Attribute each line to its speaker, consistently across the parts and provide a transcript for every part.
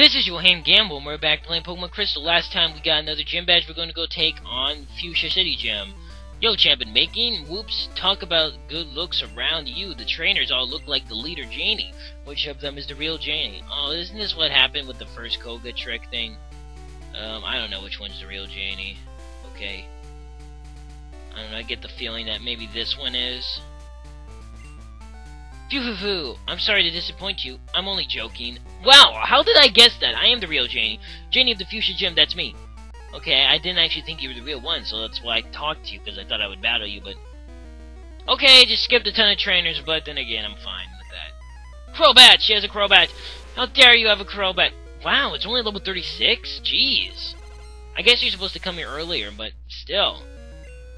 Speaker 1: This is Johan Gamble, and we're back playing Pokemon Crystal. Last time we got another gym badge, we're going to go take on Fuchsia City Gym. Yo, champion making, whoops, talk about good looks around you. The trainers all look like the leader Janie. Which of them is the real Janie? Oh, isn't this what happened with the first Koga trick thing? Um, I don't know which one's the real Janie. Okay. I don't know, I get the feeling that maybe this one is. Phew phew phew, I'm sorry to disappoint you. I'm only joking. Wow, how did I guess that? I am the real Janie. Janie of the Fuchsia Gym, that's me. Okay, I didn't actually think you were the real one, so that's why I talked to you, because I thought I would battle you, but... Okay, just skipped a ton of trainers, but then again, I'm fine with that. Crobat! She has a Crobat! How dare you have a Crobat! Wow, it's only level 36? Jeez. I guess you're supposed to come here earlier, but still.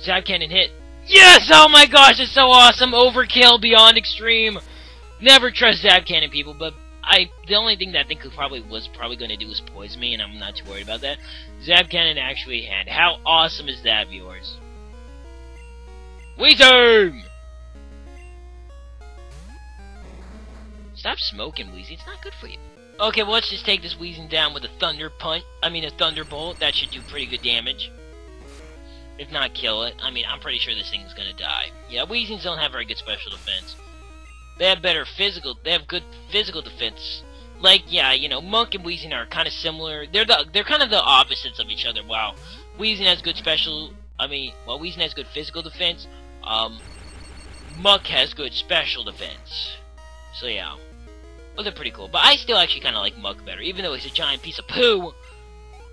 Speaker 1: Zap Cannon hit. Yes! Oh my gosh, it's so awesome! Overkill beyond extreme! Never trust Zap Cannon, people, but I the only thing that I think probably was probably going to do was poison me, and I'm not too worried about that. Zap Cannon actually had. How awesome is that, viewers? Weezing! Stop smoking, Weezy. It's not good for you. Okay, well, let's just take this Weezing down with a Thunder Punch. I mean, a Thunderbolt. That should do pretty good damage if not kill it. I mean, I'm pretty sure this thing's gonna die. Yeah, Weezings don't have very good special defense. They have better physical, they have good physical defense. Like, yeah, you know, Muk and Weezing are kind of similar. They're the, they're kind of the opposites of each other. Wow, Weezing has good special, I mean, well, Weezing has good physical defense. Um, Muk has good special defense. So yeah, well, they're pretty cool. But I still actually kind of like Muk better, even though he's a giant piece of poo.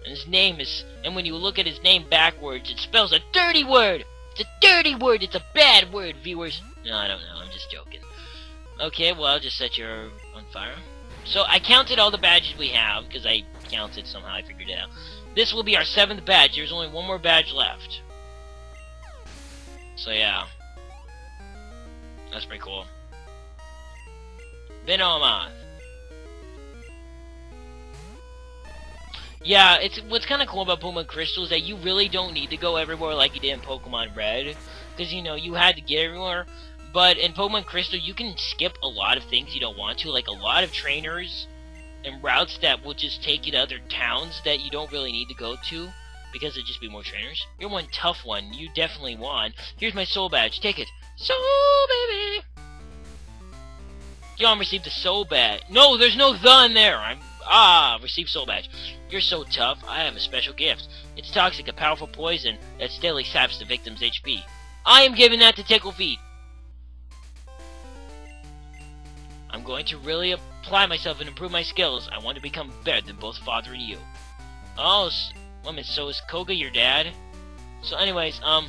Speaker 1: And his name is, and when you look at his name backwards, it spells a dirty word! It's a dirty word! It's a bad word, viewers! No, I don't know, I'm just joking. Okay, well, just set you on fire. So, I counted all the badges we have, because I counted somehow, I figured it out. This will be our seventh badge, there's only one more badge left. So, yeah. That's pretty cool. Venomoth. Yeah, it's what's kind of cool about Pokemon Crystal is that you really don't need to go everywhere like you did in Pokemon Red, because you know you had to get everywhere. But in Pokemon Crystal, you can skip a lot of things you don't want to, like a lot of trainers and routes that will just take you to other towns that you don't really need to go to because there'd just be more trainers. You're one tough one. You definitely won. Here's my soul badge. Take it. Soul, baby. John received the soul badge. No, there's no the in there. I'm Ah, receive soul badge. You're so tough, I have a special gift. It's toxic, a powerful poison that steadily saps the victim's HP. I am giving that to Tickle Feet. I'm going to really apply myself and improve my skills. I want to become better than both father and you. Oh, woman, so is Koga your dad? So anyways, um,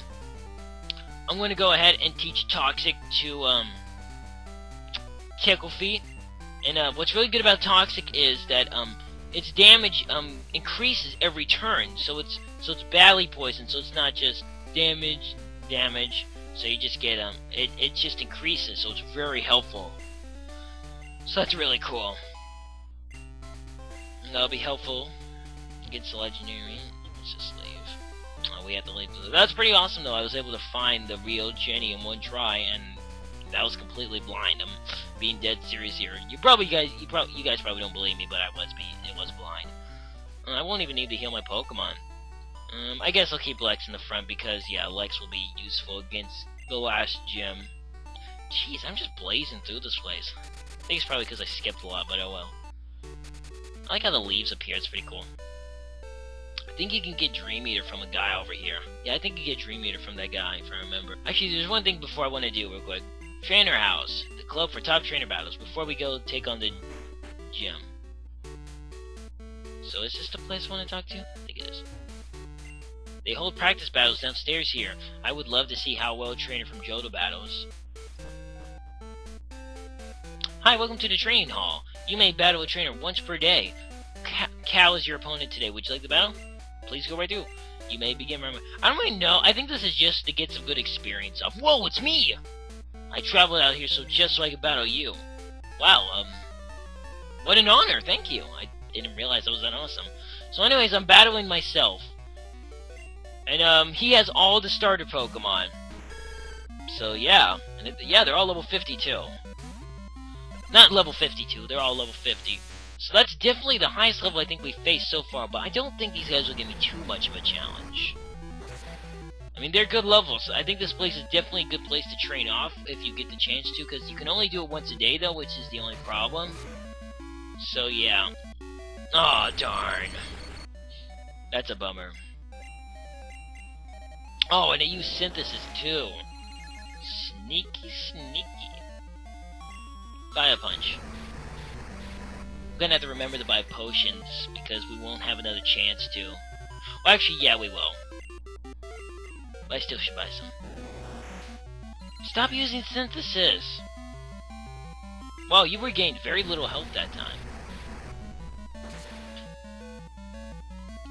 Speaker 1: I'm going to go ahead and teach Toxic to, um, Tickle Feet. And uh, what's really good about Toxic is that um, its damage um, increases every turn. So it's so it's badly poisoned. So it's not just damage, damage. So you just get um, it it just increases. So it's very helpful. So that's really cool. That'll be helpful against the legendary. Let's just leave. Oh, we have to leave. That's pretty awesome though. I was able to find the real Jenny in one try, and that was completely blind. I'm being dead serious here. You probably guys, you probably, you guys probably don't believe me, but I was being, it was blind. Uh, I won't even need to heal my Pokemon. Um, I guess I'll keep Lex in the front because, yeah, Lex will be useful against the last gym. Jeez, I'm just blazing through this place. I think it's probably because I skipped a lot, but oh well. I like how the leaves appear, it's pretty cool. I think you can get Dream Eater from a guy over here. Yeah, I think you get Dream Eater from that guy, if I remember. Actually, there's one thing before I want to do real quick. Trainer House, the club for top trainer battles, before we go take on the gym. So is this the place I want to talk to? I think it is. They hold practice battles downstairs here. I would love to see how well a trainer from Johto battles. Hi, welcome to the training hall. You may battle a trainer once per day. Cal is your opponent today. Would you like the battle? Please go right through. You may begin. I don't really know. I think this is just to get some good experience of. Whoa, it's me! I traveled out here so just so I could battle you. Wow, um, what an honor, thank you. I didn't realize I was that awesome. So anyways, I'm battling myself. And, um, he has all the starter Pokemon. So, yeah. And it, yeah, they're all level 52. Not level 52, they're all level 50. So that's definitely the highest level I think we've faced so far, but I don't think these guys will give me too much of a challenge. I mean, they're good levels. I think this place is definitely a good place to train off if you get the chance to, because you can only do it once a day, though, which is the only problem. So, yeah. Aw, oh, darn. That's a bummer. Oh, and they use synthesis, too. Sneaky, sneaky. Fire Punch. I'm gonna have to remember to buy potions, because we won't have another chance to. Well, actually, yeah, we will. But I still should buy some. Stop using synthesis! Wow, you regained very little health that time.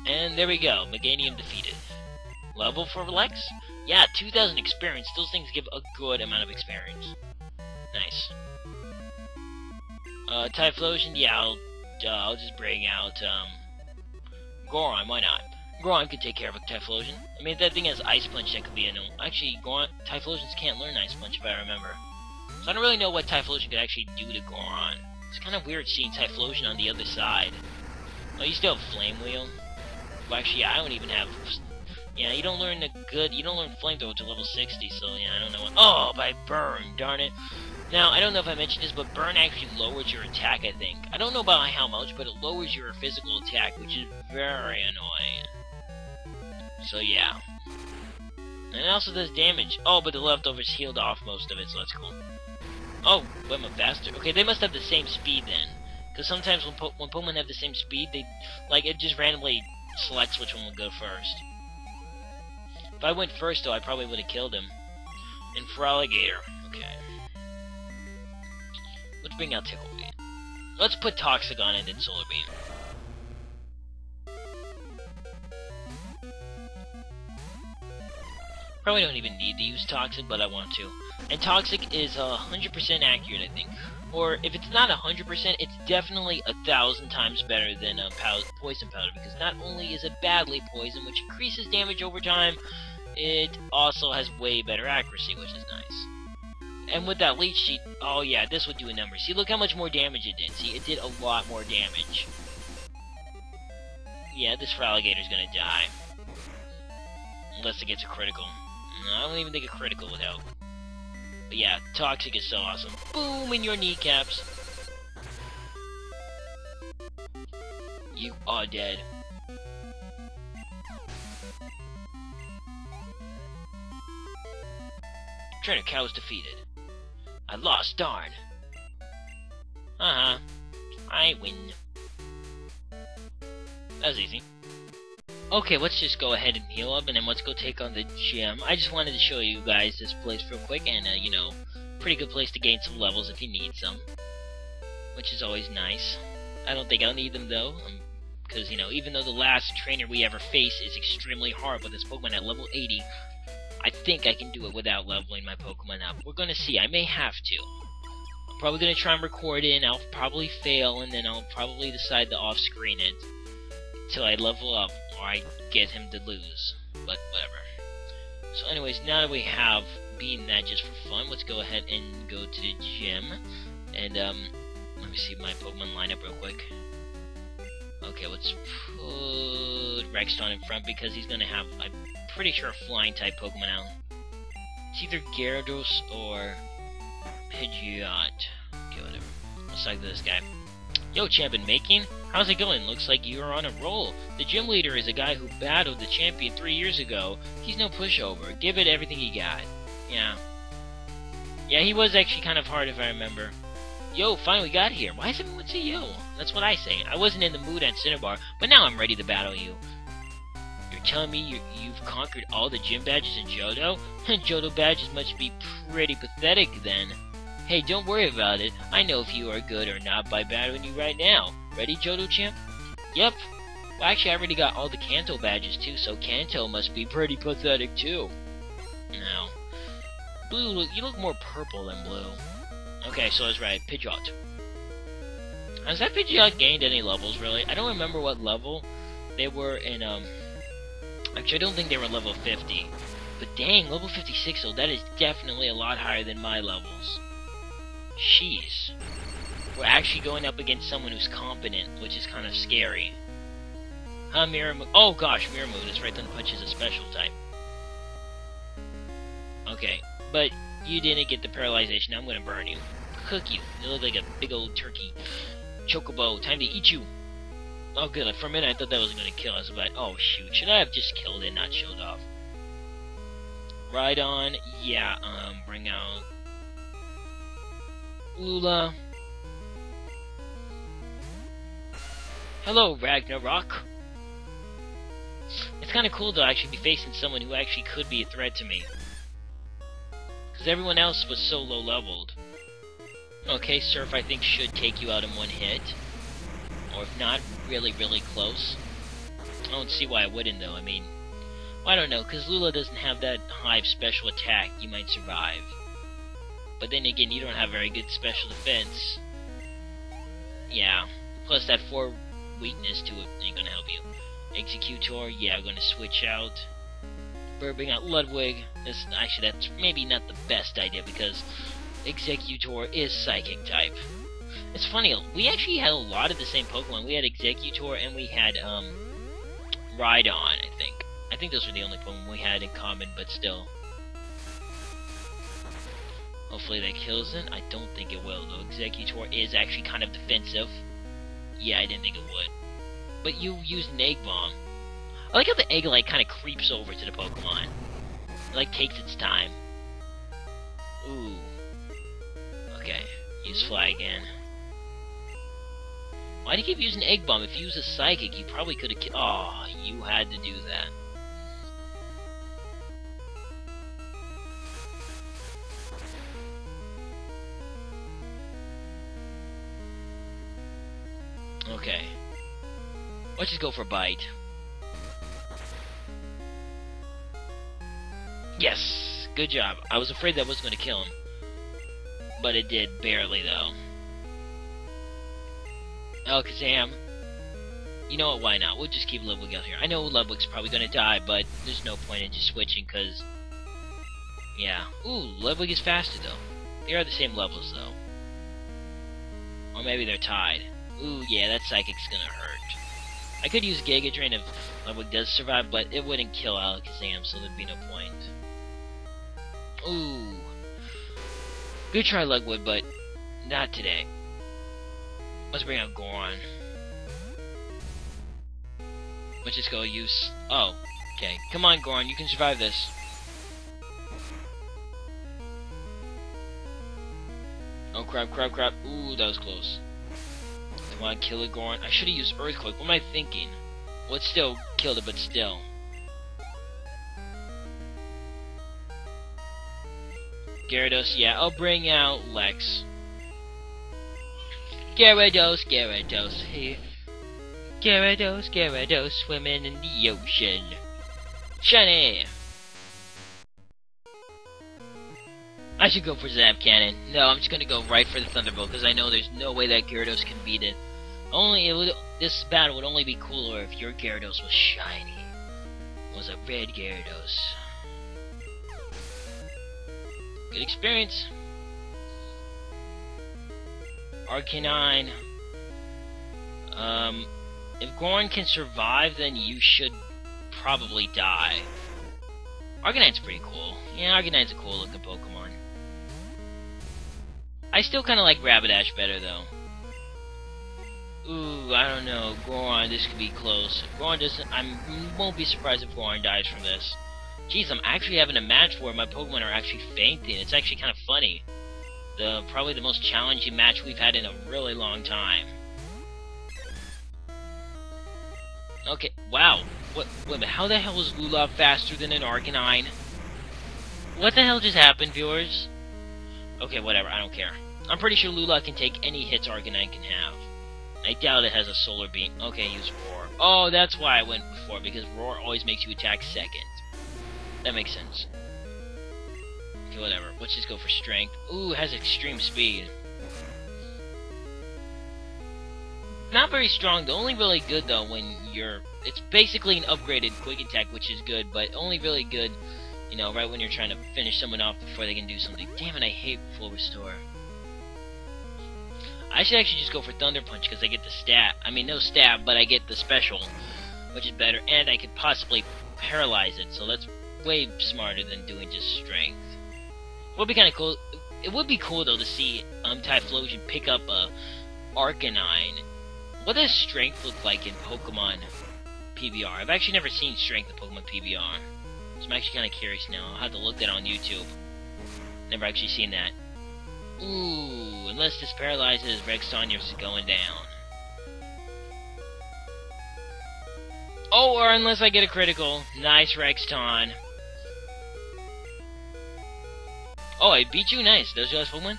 Speaker 1: And there we go, Meganium defeated. Level for Lex? Yeah, 2,000 experience. Those things give a good amount of experience. Nice. Uh, Typhlosion, yeah, I'll, uh, I'll just bring out, um, Goron, why not? Goron could take care of a Typhlosion. I mean, if that thing has Ice Punch, that could be a no. Actually, Goron, Typhlosions can't learn Ice Punch, if I remember. So I don't really know what Typhlosion could actually do to Goron. It's kind of weird seeing Typhlosion on the other side. Oh, you still have Flame Wheel? Well, actually, I don't even have... Yeah, you don't learn the good... You don't learn Flamethrower until level 60, so yeah, I don't know what... Oh, by Burn, darn it. Now, I don't know if I mentioned this, but Burn actually lowers your attack, I think. I don't know about how much, but it lowers your physical attack, which is very annoying. So yeah. And it also does damage. Oh, but the leftovers healed off most of it, so that's cool. Oh, wait, I'm faster. Okay, they must have the same speed then. Because sometimes when, po when Pokemon have the same speed, they like it just randomly selects which one will go first. If I went first, though, I probably would have killed him. And Feraligatr. Okay. Let's bring out Tickle Beam. Let's put Toxic on it and Solar Beam. Probably don't even need to use Toxic, but I want to. And Toxic is 100% accurate, I think. Or if it's not 100%, it's definitely a thousand times better than uh, a Poison Powder, because not only is it badly poison, which increases damage over time, it also has way better accuracy, which is nice. And with that Leech Seed, oh yeah, this would do a number. See, look how much more damage it did. See, it did a lot more damage. Yeah, this Feraligatr's gonna die. Unless it gets a critical. No, I don't even think a critical would help. But yeah, Toxic is so awesome. Boom in your kneecaps. You are dead. Trainer Cal is defeated. Lost, darn. Uh-huh. I win. That was easy. Okay, let's just go ahead and heal up, and then let's go take on the gym. I just wanted to show you guys this place real quick, and, uh, you know, pretty good place to gain some levels if you need some. Which is always nice. I don't think I'll need them, though, because, um, you know, even though the last trainer we ever face is extremely hard with this Pokemon at level 80, I think I can do it without leveling my Pokemon up. We're gonna see. I may have to. I'm probably gonna try and record it, and I'll probably fail, and then I'll probably decide to off-screen it till I level up or I get him to lose. But whatever. So anyways, now that we have beaten that just for fun, let's go ahead and go to the gym. And um, let me see my Pokemon lineup real quick. Okay, let's put Rexton in front because he's gonna have, I'm pretty sure, a flying type Pokemon out. It's either Gyarados or Pidgeot. Okay, whatever. Let's like this guy. Yo, champion making? How's it going? Looks like you're on a roll. The gym leader is a guy who battled the champion three years ago. He's no pushover. Give it everything you got. Yeah. Yeah, he was actually kind of hard if I remember. Yo, finally got here. Why is everyone say yo? That's what I say. I wasn't in the mood at Cinnabar, but now I'm ready to battle you. Telling me you have conquered all the gym badges in Johto? Johto badges must be pretty pathetic then. Hey, don't worry about it. I know if you are good or not by battling you right now. Ready, Johto Champ? Yep. Well, actually, I already got all the Kanto badges too, so Kanto must be pretty pathetic too. No. Blue, you look more purple than blue. Okay, so I was right. Pidgeot. Has that Pidgeot gained any levels, really? I don't remember what level they were in, um... Actually, I don't think they were level 50. But dang, level 56, so that is definitely a lot higher than my levels. Jeez. we're actually going up against someone who's competent, which is kind of scary. Huh, Move? Oh gosh, Mirror this right, Thunder Punch is a special type. Okay, but you didn't get the paralyzation. I'm gonna burn you. Cook you. You look like a big old turkey. Chocobo, time to eat you. Oh good, for a minute I thought that was gonna kill us, but oh shoot, should I have just killed it, not showed off? Rhydon, yeah, um, bring out Lula. Hello, Ragnarok. It's kind of cool to actually be facing someone who actually could be a threat to me. Because everyone else was so low leveled. Okay, Surf I think should take you out in one hit. Or if not, really, really close. I don't see why I wouldn't though, I mean... Well, I don't know, because Lula doesn't have that high special attack, you might survive. But then again, you don't have very good special defense. Yeah. Plus that 4 weakness to it ain't gonna help you. Exeggutor, yeah, I'm gonna switch out. Burbing out uh, Ludwig. This actually that's maybe not the best idea because Exeggutor is Psychic type. It's funny, we actually had a lot of the same Pokemon. We had Exeggutor and we had um Rhydon, I think. I think those were the only Pokemon we had in common, but still. Hopefully that kills it. I don't think it will, though. Exeggutor is actually kind of defensive. Yeah, I didn't think it would. But you used an Egg Bomb. I like how the egg, like, kind of creeps over to the Pokemon. It, like, takes its time. Ooh. Okay. Use Fly again. Why do you keep using Egg Bomb? If you use a Psychic, you probably could have... Oh, you had to do that. Okay. Let's just go for a bite. Yes! Good job. I was afraid that was going to kill him. But it did, barely, though. Oh, Alakazam. You know what, why not? We'll just keep Ludwig out here. I know Ludwig's probably to die, but there's no point in just switching, because... Yeah. Ooh, Ludwig is faster, though. They are the same levels, though. Or maybe they're tied. Ooh, yeah, that Psychic's gonna hurt. I could use Giga Drain if Ludwig does survive, but it wouldn't kill Alakazam, so there'd be no point. Ooh. Good try, Ludwig, but not today. Let's bring out Goron. Let's just go use... Oh, okay. Come on, Goron, you can survive this. Oh, crap, crap, crap. Ooh, that was close. I want to kill it, Goron. I should have used Earthquake. What am I thinking? Well, it still killed it, but still. Gyarados, yeah, I'll bring out Lex. Gyarados, Gyarados, here. Gyarados, Gyarados, swimming in the ocean. Shiny! I should go for Zap Cannon. No, I'm just gonna go right for the Thunderbolt, because I know there's no way that Gyarados can beat it. Only, it would, this battle would only be cooler if your Gyarados was shiny. Was a red Gyarados. Good experience. Arcanine. Um, if Goron can survive, then you should probably die. Arcanine's pretty cool. Yeah, Arcanine's a cool looking Pokemon. I still kind of like Rapidash better, though. Ooh, I don't know. Goron, this could be close. If Goron doesn't... I won't be surprised if Goron dies from this. Jeez, I'm actually having a match where my Pokemon are actually fainting. It's actually kind of funny. The Probably the most challenging match we've had in a really long time. Okay, wow. What, wait a minute, how the hell is Lula faster than an Arcanine? What the hell just happened, viewers? Okay, whatever, I don't care. I'm pretty sure Lula can take any hits Arcanine can have. I doubt it has a solar beam. Okay, use Roar. Oh, that's why I went before, because Roar always makes you attack second. That makes sense. Whatever. Let's just go for Strength. Ooh, it has extreme speed. Not very strong, though. Only really good, though, when you're... It's basically an upgraded Quick Attack, which is good, but only really good, you know, right when you're trying to finish someone off before they can do something. Damn it, I hate Full Restore. I should actually just go for Thunder Punch because I get the stab. I mean, no stab, but I get the special, which is better, and I could possibly paralyze it. So that's way smarter than doing just strength. Would be kind of cool. It would be cool though to see um, Typhlosion pick up a Arcanine. What does strength look like in Pokemon PBR? I've actually never seen strength in Pokemon PBR. So I'm actually kind of curious now. I'll have to look that on YouTube. Never actually seen that. Ooh, unless this paralyzes is going down. Oh, or unless I get a critical. Nice, Rexton. Oh, I beat you? Nice. Those your last Pokemon?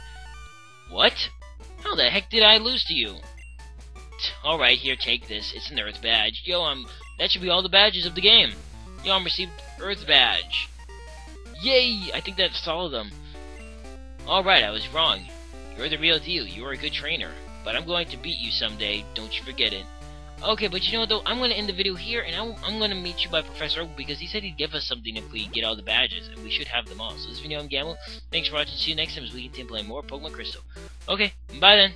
Speaker 1: What? How the heck did I lose to you? Alright, here, take this. It's an Earth Badge. Yo, I'm... that should be all the badges of the game. Yo, I'm received Earth Badge. Yay! I think that's all of them. Alright, I was wrong. You're the real deal. You're a good trainer. But I'm going to beat you someday. Don't you forget it. Okay, but you know what though? I'm to end the video here, and I'm, going to meet you by Professor Oak because he said he'd give us something if we get all the badges, and we should have them all. So this video, I'm Gamble. Thanks for watching. See you next time as we continue playing more Pokemon Crystal. Okay, bye then.